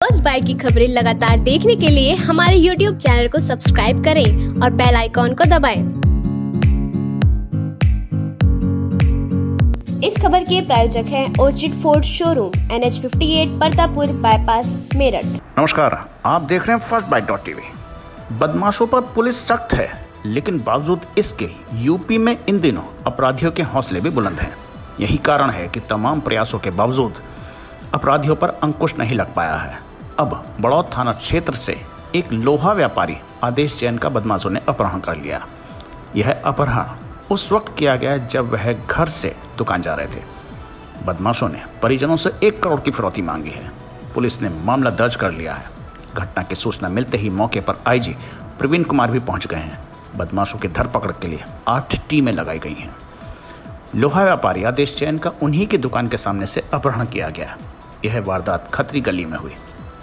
First bite की खबरें लगातार देखने के लिए हमारे यूट्यूब चैनल को सब्सक्राइब करें और बेल आइकॉन को दबाएँ। इस खबर के प्रायोजक हैं Orchid Ford showroom N H fifty eight Partapur bypass Meerut नमस्कार, आप देख रहे हैं फ़र्स्ट बाइट डॉट टीवी बदमाशों पर पुलिस सख्त है, लेकिन बावजूद इसके यूपी में इन दिनों अपराधियों के हौसले भी बुलंद हैं। यही कारण है कि तमाम प्रयासों के बावजूद अपराधियों पर अंकुश नहीं लग पाया है। अब बड़ौद थाना क्षेत्र से एक लोहा व्यापारी आदेश जैन का बदमाशों ने अपहरण कर लिया। यह अपहरण उस वक्त किया गया जब वह घर से दुकान जा रहे थे। बदमाशों ने परिजनों से एक करोड़ की फिरौती मांगी है। पुलिस ने मामला दर्ज कर लिया है। घटना की सूचना मिलते ही मौके पर आईजी प्रवीण कुमार भी पहुँच गए हैं। बदमाशों की धरपकड़ के लिए आठ टीमें लगाई गई हैं। लोहा व्यापारी आदेश जैन का उन्हीं की दुकान के सामने से अपहरण किया गया। यह वारदात खतरी गली में हुई।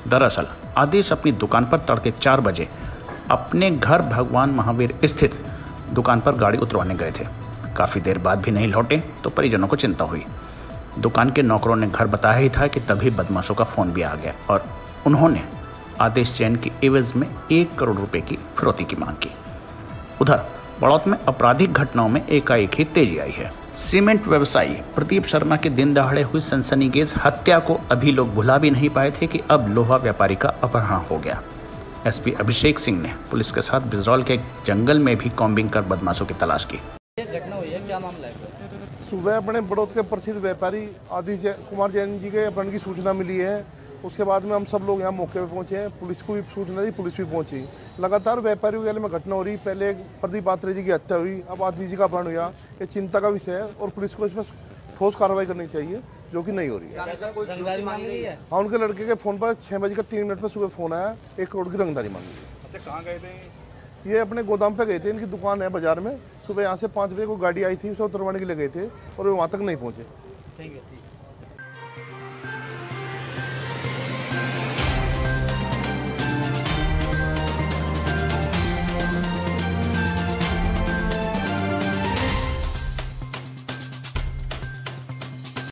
दरअसल, आदेश अपनी दुकान पर तड़के चार बजे अपने घर भगवान महावीर स्थित दुकान पर गाड़ी उतरवाने गए थे। काफ़ी देर बाद भी नहीं लौटे तो परिजनों को चिंता हुई। दुकान के नौकरों ने घर बताया ही था कि तभी बदमाशों का फ़ोन भी आ गया और उन्होंने आदेश जैन की एवज में एक करोड़ रुपए की फिरौती की मांग की। उधर बड़ौत में आपराधिक घटनाओं में एकाएक ही तेज़ी आई है। सीमेंट व्यवसायी प्रदीप शर्मा के दिन दहाड़े हुई सनसनीखेज हत्या को अभी लोग भुला भी नहीं पाए थे कि अब लोहा व्यापारी का अपहरण हो गया। एसपी अभिषेक सिंह ने पुलिस के साथ बिजरौल के जंगल में भी कॉम्बिंग कर बदमाशों की तलाश की। घटना हुई है क्या मामला है? सुबह अपने बड़ौद के प्रसिद्ध व्यापारी आदि जै, कुमार जैन जी के अपहरण की सूचना मिली है उसके बाद में हम सब लोग यहाँ मौके पर पहुँचे हैं। पुलिस को भी सूचना दी पुलिस भी पहुँची। लगातार व्यापारी के में घटना हो रही। पहले प्रदीप आत्रे जी की हत्या हुई। अब आदि जी का अपहरण हुआ। ये चिंता का विषय है और पुलिस को इसमें ठोस कार्रवाई करनी चाहिए जो कि नहीं हो रही है। रंगदारी मांग रही है? हाँ उनके लड़के के फ़ोन पर छः बजे का तीन मिनट पर सुबह फ़ोन आया। एक करोड़ की रंगदारी मांगी। अच्छा कहाँ गए थे? ये अपने गोदाम पे गए थे। इनकी दुकान है बाज़ार में। सुबह यहाँ से पाँच बजे को गाड़ी आई थी उसे उतरवाने के लिए गए थे और वे वहाँ तक नहीं पहुँचे। ठीक है।